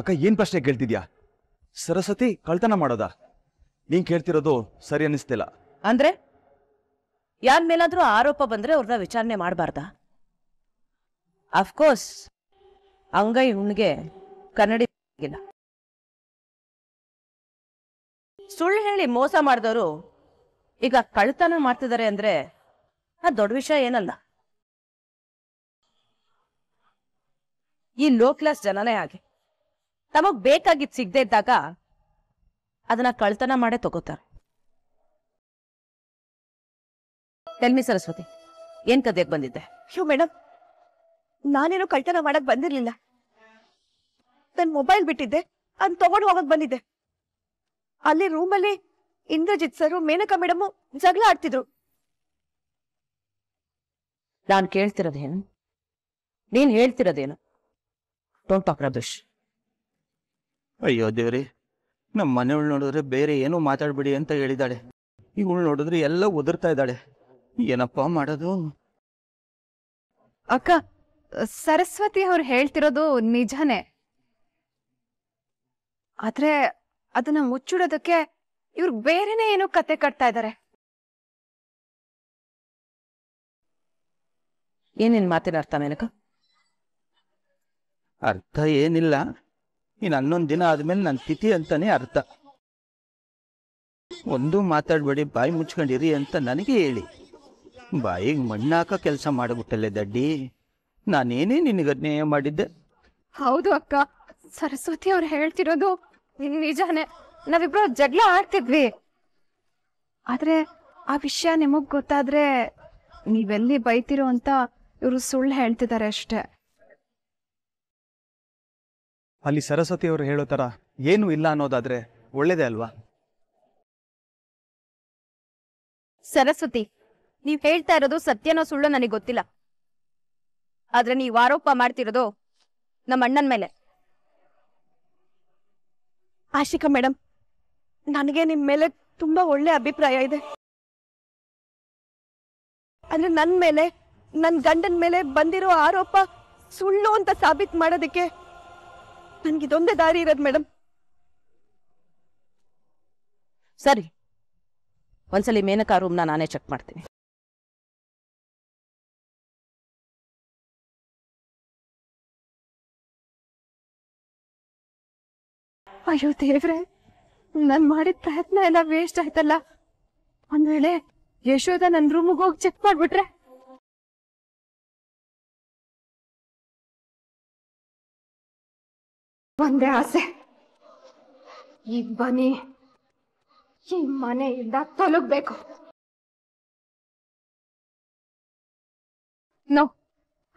ಅಕ್ಕ, ಏನ್ ಪ್ರಶ್ನೆ ಕೇಳ್ತಿದ್ಯಾ? ಸರಸ್ವತಿ, ಕಳ್ತನ ಮಾಡೋದಾ? ನೀನ್ ಕೇಳ್ತಿರೋದು ಸರಿ ಅನ್ನಿಸ್ತಿಲ್ಲ ಅಂದ್ರೆ? ಯಾರ ಮೇಲಾದ್ರೂ ಆರೋಪ ಬಂದ್ರೆ ಅವ್ರನ್ನ ವಿಚಾರಣೆ ಮಾಡಬಾರ್ದ? ಅಫ್ಕೋರ್ಸ್ ಅಂಗೈ ಹುಣ್ಗೆ ಕನ್ನಡಿ ಸುಳ್ಳು ಹೇಳಿ ಮೋಸ ಮಾಡಿದವರು ಈಗ ಕಳ್ತನ ಮಾಡ್ತಿದ್ದಾರೆ ಅಂದ್ರೆ ಆ ದೊಡ್ಡ ವಿಷಯ ಏನಲ್ಲ. ಈ ಲೋ ಕ್ಲಾಸ್ ಜನನೇ ಹಾಗೆ. ತಮಗ್ ಬೇಕಾಗಿದ್ ಸಿಗದೆ ಇದ್ದಾಗ ಅದನ್ನ ಕಳ್ತನ ಮಾಡೇ ತಗೋತಾರೆ. ಟೆಲ್ಮಿ ಸರಸ್ವತಿ ಏನ್ ಕದ್ಯಕ್ ಬಂದಿದ್ದೆ? ಅಯ್ಯೋ ಮೇಡಮ್ ನಾನೇನು ಕಳ್ತನ ಮಾಡಕ್ ಬಂದಿರ್ಲಿಲ್ಲ. ನನ್ ಮೊಬೈಲ್ ಬಿಟ್ಟಿದ್ದೆ ಅದ್ ತಗೊಂಡು ಹೋಗಕ್ ಬಂದಿದ್ದೆ. ಅಲ್ಲಿ ರೂಮಲ್ಲಿ ಇಂದ್ರಜಿತ್ ಸರ್ ಮೇನಕಾ ಮೇಡಮ್ ಜಗಳ ಆಡ್ತಿದ್ರು. ನಾನ್ ಕೇಳ್ತಿರೋದೇನು? ನೀನ್ ಹೇಳ್ತಿರೋದೇನು? ಡೋಂಟ್ ಟಾಕ್ ರಬೇಶ್ ಅಯ್ಯೋ ದೇವ್ರಿ ನಮ್ಮ ಮನೆಯವಳು ನೋಡಿದ್ರೆ ಬೇರೆ ಏನೂ ಮಾತಾಡ್ಬಿಡಿ ಅಂತ ಹೇಳಿದಾಳೆ. ಇವಳು ನೋಡಿದ್ರೆ ಎಲ್ಲ ಉದುರ್ತಾ ಇದ್ದಾಳೆ. ಏನಪ್ಪ ಮಾಡೋದು? ಅಕ್ಕ ಸರಸ್ವತಿ ಅವ್ರು ಹೇಳ್ತಿರೋದು ನಿಜನೇ. ಆದ್ರೆ ಅದನ್ನ ಮುಚ್ಚಿಡೋದಕ್ಕೆ ಇವ್ರು ಬೇರೆನೆ ಏನೋ ಕತೆ ಕಟ್ತಾ ಇದಾರೆ. ಏನೇನ್ ಮಾತಿನ ಅರ್ಥ ಮೇನಕ ಅರ್ಥ ಏನಿಲ್ಲ. ಇನ್ನು ಹನ್ನೊಂದು ದಿನ ಆದಮೇಲೆ ನನ್ನ ತಿಥಿ ಅಂತಾನೆ ಅರ್ಥ. ಒಂದು ಮಾತಾಡಬೇಡಿ, ಬಾಯಿ ಮುಚ್ಕೊಂಡಿರಿ ಅಂತ ನನಗೆ ಹೇಳಿ. ಬಾಯಿಗೆ ಮಣ್ಣಾಕ ಕೆಲಸ ಮಾಡಿಬಿಟ್ಟಲ್ಲೆ ದಡ್ಡಿ. ನಾನೇನೇ ನಿನಗೆ ಅನ್ಯಾಯ ಮಾಡಿದ್ದೆ? ಹೌದು ಅಕ್ಕ, ಸರಸ್ವತಿ ಅವ್ರು ಹೇಳ್ತಿರೋದು ನಿಜಾನೇ. ನಾವಿಬ್ರು ಜಗಳ ಆಡ್ತಿದ್ವಿ ಆದ್ರೆ ಆ ವಿಷಯ ನಿಮಗ್ ಗೊತ್ತಾದ್ರೆ ನೀವೆಲ್ಲಿ ಬೈತಿರೋ ಅಂತ ಇವರು ಸುಳ್ಳು ಹೇಳ್ತಿದ್ದಾರೆ ಅಷ್ಟೇ. ಅಲ್ಲಿ ಸರಸ್ವತಿ ಅವರು ಹೇಳೋ ಥರ ಏನೂ ಇಲ್ಲ ಅನ್ನೋದಾದ್ರೆ ಒಳ್ಳೇದೇ ಅಲ್ವಾ? ಸರಸ್ವತಿ ನೀವ್ ಹೇಳ್ತಾ ಇರೋದು ಸತ್ಯನೋ ಸುಳ್ಳು ನನಗೆ ಗೊತ್ತಿಲ್ಲ. ಆದ್ರೆ ನೀವ್ ಆರೋಪ ಮಾಡ್ತಿರೋದು ನಮ್ಮ ಅಣ್ಣನ ಮೇಲೆ. ಆಶಿಕಾ ಮೇಡಮ್ ನನಗೆ ನಿಮ್ ಮೇಲೆ ತುಂಬಾ ಒಳ್ಳೆ ಅಭಿಪ್ರಾಯ ಇದೆ. ಅಂದ್ರೆ ನನ್ ಮೇಲೆ ನನ್ ಗಂಡನ್ ಮೇಲೆ ಬಂದಿರೋ ಆರೋಪ ಸುಳ್ಳು ಅಂತ ಸಾಬೀತು ಮಾಡೋದಕ್ಕೆ ನನ್ಗಿದೊಂದೇ ದಾರಿ ಇರೋದು ಮೇಡಮ್ ಸರಿ. ಒಂದ್ಸಲಿ ಮೇನಕಾ ರೂಮ್ನ ನಾನೇ ಚೆಕ್ ಮಾಡ್ತೀನಿ. ಅಯ್ಯೋ ದೇವ್ರೆ, ನಾನ್ ಮಾಡಿದ ಪ್ರಯತ್ನ ಎಲ್ಲ ವೇಸ್ಟ್ ಆಯ್ತಲ್ಲ? ಒಂದ್ ವೇಳೆ ಯಶೋದ ನನ್ ರೂಮಿಗೆ ಹೋಗಿ ಚೆಕ್ ಮಾಡ್ಬಿಟ್ರೆ? ಒಂದೇ ಆಸೆ. ಈ ಬನಿ ಈ ಮನೆಯಿಂದ ತೊಲಗ್ಬೇಕು. ನೋ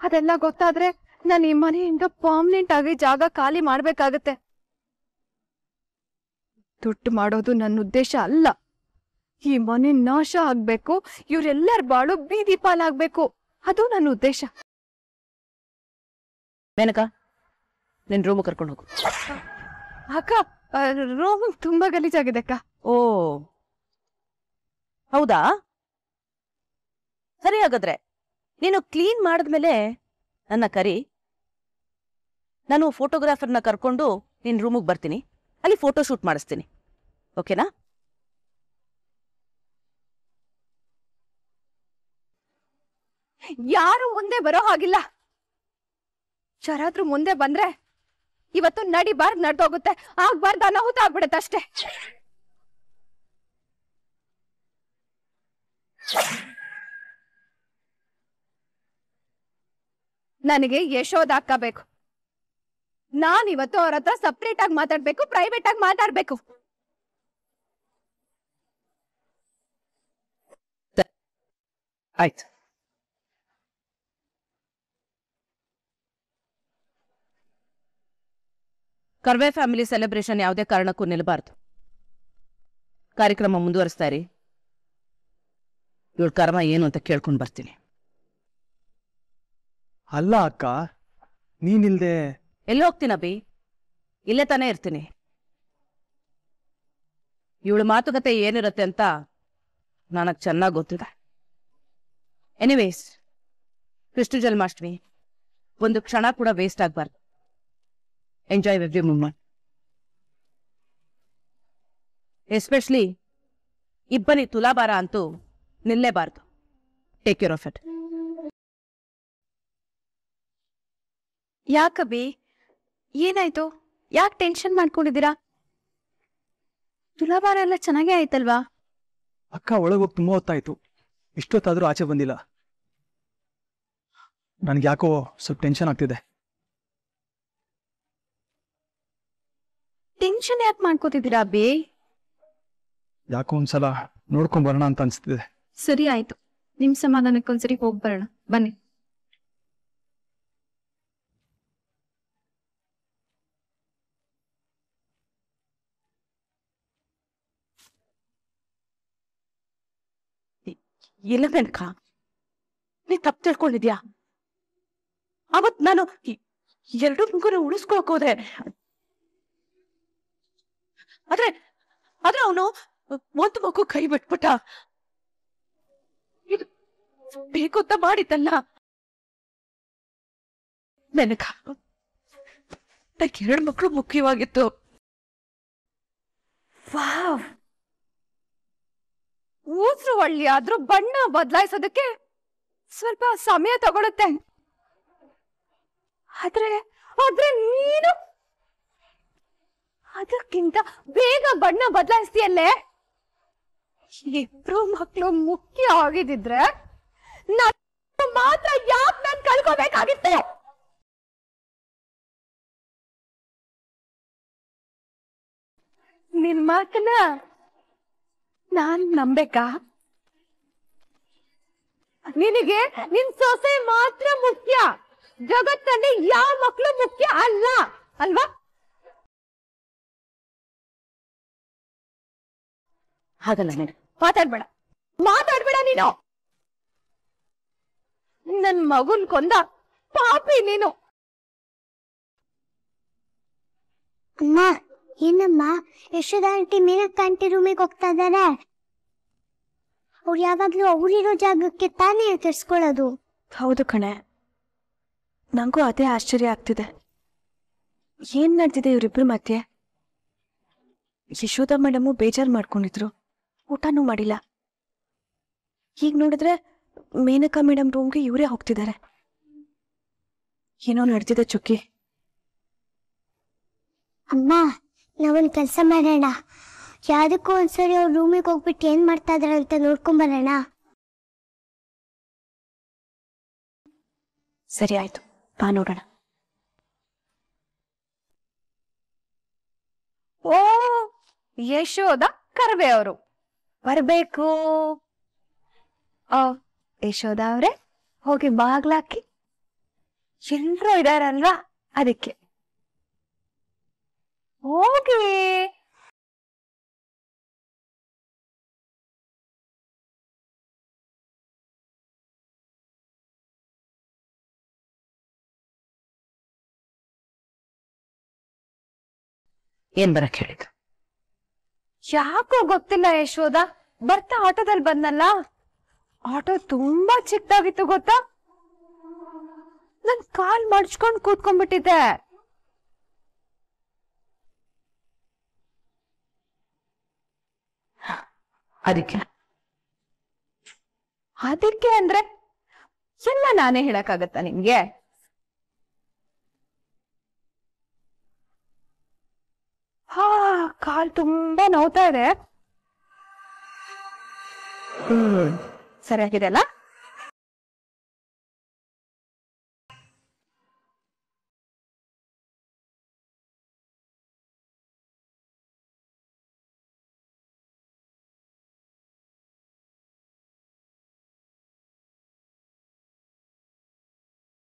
ಅದೆಲ್ಲ ಗೊತ್ತಾದ್ರೆ ನಾನು ಈ ಮನೆಯಿಂದ ಪರ್ಮನೆಂಟ್ ಆಗಿ ಜಾಗ ಖಾಲಿ ಮಾಡ್ಬೇಕಾಗತ್ತೆ. ದುಡ್ಡು ಮಾಡೋದು ನನ್ನ ಉದ್ದೇಶ ಅಲ್ಲ. ಈ ಮನೆ ನಾಶ ಆಗ್ಬೇಕು ಇವರೆಲ್ಲರ ಬಾಳು ಬೀದಿ ಪಾಲಾಗ್ಬೇಕು. ಅದು ನನ್ನ ಉದ್ದೇಶ. ಮೇನಕಾ ನಿನ್ ರೂಮ್ ಕರ್ಕೊಂಡು ಹೋಗು. ಅಕ್ಕ ರೂಮ್ ತುಂಬಾ ಗಲೀಜಾಗಿದೆ ಅಕ್ಕ. ಓ. ಹೌದಾ? ಸರಿ ಹಾಗಾದ್ರೆ ನೀನು ಕ್ಲೀನ್ ಮಾಡಿದ್ಮೇಲೆ ನನ್ನ ಕರಿ ನಾನು ಫೋಟೋಗ್ರಾಫರ್ನ ಕರ್ಕೊಂಡು ನಿನ್ ರೂಮಿಗೆ ಬರ್ತೀನಿ. ಅಲ್ಲಿ ಫೋಟೋ ಶೂಟ್ ಮಾಡಿಸ್ತೀನಿ. ಓಕೆನಾ ಯಾರು ಮುಂದೆ ಬರೋ ಹಾಗಿಲ್ಲ. ಯಾರಾದ್ರೂ ಮುಂದೆ ಬಂದ್ರೆ ಇವತ್ತು ನಡಿಬಾರ್ದು ನಡ್ದೋಗುತ್ತೆ. ಆಗ್ಬಾರ್ದು ಅನಾಹುತ ಆಗ್ಬಿಡುತ್ತೆ ಅಷ್ಟೇ. ನನಗೆ ಯಶೋದ ಹಾಕಬೇಕು ನಾನ್ ಇವತ್ತು ಅವ್ರ ಹತ್ರ ಸಪ್ರೇಟ್ ಆಗಿ ಮಾತಾಡ್ಬೇಕು ಪ್ರೈವೇಟ್ ಆಗಿ ಮಾತಾಡ್ಬೇಕು. ಆಯ್ತು. ಕರ್ವೆ ಫ್ಯಾಮಿಲಿ ಸೆಲೆಬ್ರೇಷನ್ ಯಾವುದೇ ಕಾರಣಕ್ಕೂ ನಿಲ್ಲಬಾರ್ದು. ಕಾರ್ಯಕ್ರಮ ಮುಂದುವರಿಸ್ತಾ ರೀ ಇವಳ ಕರ್ಮ ಏನು ಅಂತ ಕೇಳ್ಕೊಂಡು ಬರ್ತೀನಿ. ಅಲ್ಲ ಅಕ್ಕ ನೀನಿಲ್ದೆ ಎಲ್ಲಿ ಹೋಗ್ತೀನ ಬಿ ಇಲ್ಲೇ ತಾನೇ ಇರ್ತೀನಿ. ಇವಳ ಮಾತುಕತೆ ಏನಿರುತ್ತೆ ಅಂತ ನನಗೆ ಚೆನ್ನಾಗಿ ಗೊತ್ತಿದೆ ಎನಿವೇಸ್ ಕೃಷ್ಣ ಜನ್ಮಾಷ್ಟಮಿ ಒಂದು ಕ್ಷಣ ಕೂಡ ವೇಸ್ಟ್ ಆಗಬಾರ್ದು. ಎಂಜಾಯ್ every ಮೂಮೆಂಟ್ ಎಸ್ಪೆಷಲಿ ಇಬ್ಬನಿ ತುಲಾಭಾರ ಅಂತೂ ನಿಲ್ಲೇಬಾರ್ದು ಟೇಕ್ ಕೇರ್ ಆಫ್ ಇಟ್ ಯಾಕಬಿ ಏನಾಯ್ತು? ಯಾಕೆ ಟೆನ್ಷನ್ ಮಾಡ್ಕೊಂಡಿದ್ದೀರಾ? ತುಲಾಭಾರ ಎಲ್ಲ ಚೆನ್ನಾಗೇ ಆಯ್ತಲ್ವಾ? ಅಕ್ಕ ಒಳಗೆ ಹೋಗಿ ತುಂಬ ಹೊತ್ತಾಯ್ತು. ಇಷ್ಟೊತ್ತಾದ್ರೂ ಆಚೆ ಬಂದಿಲ್ಲ. ನನಗೆ ಯಾಕೋ ಸ್ವಲ್ಪ ಟೆನ್ಷನ್ ಆಗ್ತಿದೆ. ಟೆನ್ಷನ್ ಯಾಕೆ ಮಾಡ್ಕೋತಿದ್ದೀರಾ ಬೇ ಯಾಕೋ ಒಂದ್ಸಲ ನೋಡ್ಕೊಂಡ್ ಬರೋಣ ಅಂತ ಅನ್ಸ್ತಿದೆ. ಸರಿ ಆಯ್ತು. ನಿಮ್ ಸಮಾಧಾನಕ್ಕೊಂದ್ಸರಿ ಹೋಗಿ ಬರೋಣ. ಬನ್ನಿ. ಇಲ್ಲ ಮೆನಕ ನೀ ತಪ್ಪು ತಿಳ್ಕೊಂಡಿದ್ಯಾ? ಅವತ್ ನಾನು ಎರಡು ಮಗುನ ಉಳಿಸ್ಕೊಳಕ್ ಹೋದೆ. ಆದ್ರೆ ಆದ್ರೆ ಅವನು ಒಂದು ಮಗು ಕೈ ಬಿಟ್ಬಿಟ್ಟ. ಇದು ಬೇಕು ಅಂತ ಮಾಡಿದ್ದಲ್ಲ. ನನಗ ನಂಗೆ ಎರಡು ಮಕ್ಕಳು ಮುಖ್ಯವಾಗಿತ್ತು. ಊಸ್ರು ಒಳ್ಳಿ, ಆದ್ರೂ ಬಣ್ಣ ಬದಲಾಯಿಸೋದಕ್ಕೆ ಸ್ವಲ್ಪ ಸಮಯ ತಗೊಳುತ್ತೆ. ಆದ್ರೆ ಆದ್ರೆ ನೀನು ಅದಕ್ಕಿಂತ ಬೇಗ ಬಣ್ಣ ಬದಲಾಯಿಸ್ತೀಯಲ್ಲೇ? ಇಬ್ರು ಮಕ್ಕಳು ಮುಖ್ಯ ಆಗಿದ್ದಿದ್ರೆ ನಾನು ಮಾತ್ರ ಯಾಕೆ ನಾನು ಕಳ್ಕೋಬೇಕಾಗಿತ್ತೆ? ನಿನ್ ಮಾತನ್ನ ನಾನ್ ನಂಬೇಕಾ? ನಿನಗೆ ನಿನ್ ಸೊಸೆ ಮಾತ್ರ ಮುಖ್ಯ. ಜಗತ್ತಲ್ಲಿ ಯಾವ ಮಕ್ಕಳು ಮುಖ್ಯ ಅಲ್ಲ, ಅಲ್ವಾ? ಹಾಗಲ್ಲ ಮೇಡಮ್ ಮಾತಾಡ್ಬೇಡ. ಮಾತಾಡ್ಬೇಡ ನೀನು. ನನ್ ಮಗುನ್ ಕೊಂದ ಪಾಪಿ ನೀನು. ಅಮ್ಮ ಏನಮ್ಮ? ಯಶೋದ ಆಂಟಿ ಮೀನಕ್ಕ ಆಂಟಿ ರೂಮಿಗೆ ಹೋಗ್ತಾ ಇದಾರೆ. ಅವ್ರು ಯಾವಾಗ್ಲೂ ಅವ್ರಿರೋ ಜಾಗಕ್ಕೆ ತಾನೇ ತಿರ್ಸ್ಕೊಳ್ಳೋದು ಹೌದು ಕಣೆ. ನಂಗೂ ಅದೇ ಆಶ್ಚರ್ಯ ಆಗ್ತಿದೆ. ಏನ್ ನಡ್ತಿದೆ ಇವ್ರಿಬ್ರು ಮತ್ತೆ ಯಶೋಧ ಮೇಡಮು ಬೇಜಾರ್ ಮಾಡ್ಕೊಂಡಿದ್ರು. ಊಟನೂ ಮಾಡಿಲ್ಲ. ಈಗ ನೋಡಿದ್ರೆ ಮೇನಕಾ ಮೇಡಮ್ ರೂಮ್ಗೆ ಇವರೇ ಹೋಗ್ತಿದ್ದಾರೆ. ಏನೋ ನಡೆದಿದೆ ಚುಕ್ಕಿ. ಅಮ್ಮ ನಾವೊಂದು ಕೆಲಸ ಮಾಡೋಣ. ಯಾವುದಕ್ಕೂ ಒಂದ್ಸರಿ ಅವ್ರ ರೂಮಿಗೆ ಹೋಗ್ಬಿಟ್ಟು ಏನ್ ಮಾಡ್ತಾ ಇದಾರೆ ಅಂತ ನೋಡ್ಕೊಂಡ್ ಬರೋಣ. ಸರಿ ಆಯ್ತು ಬಾ ನೋಡೋಣ. ಓ ಯಶೋದ ಕರ್ವೆ ಅವರು. ಬರ್ಬೇಕು. ಯಶೋಧ ಅವ್ರೆ ಹೋಗಿ ಬಾಗ್ಲಾಕಿ. ಎಲ್ರೂ ಇದಾರಲ್ವಾ ಅದಕ್ಕೆ. ಹೋಗಿ. ಏನ್ ಬರಕ್ ಹೇಳಿದ್ದು? ಯಾಕೋ ಗೊತ್ತಿಲ್ಲ ಯಶೋದ ಬರ್ತಾ ಆಟೋದಲ್ಲಿ ಬಂದಲ್ಲ? ಆಟೋ ತುಂಬಾ ಚಿಕ್ಕದಾಗಿತ್ತು ಗೊತ್ತಾ? ನನ್ ಕಾಲ್ ಮಡ್ಚ್ಕೊಂಡ್ ಕೂತ್ಕೊಂಡ್ಬಿಟ್ಟಿದ್ದೆ. ಅದಕ್ಕೆ? ಅದಕ್ಕೆ ಅಂದ್ರೆ ಎಲ್ಲ ನಾನೇ ಹೇಳಕ್ಕಾಗತ್ತಾ ನಿಮ್ಗೆ? ಹಾ ಕಾಲ್ ತುಂಬಾ ನೋವ್ತಾ ಇದೆ. ಹ್ಮ್ ಸರಿಯಾಗಿದೆ ಅಲ್ಲ?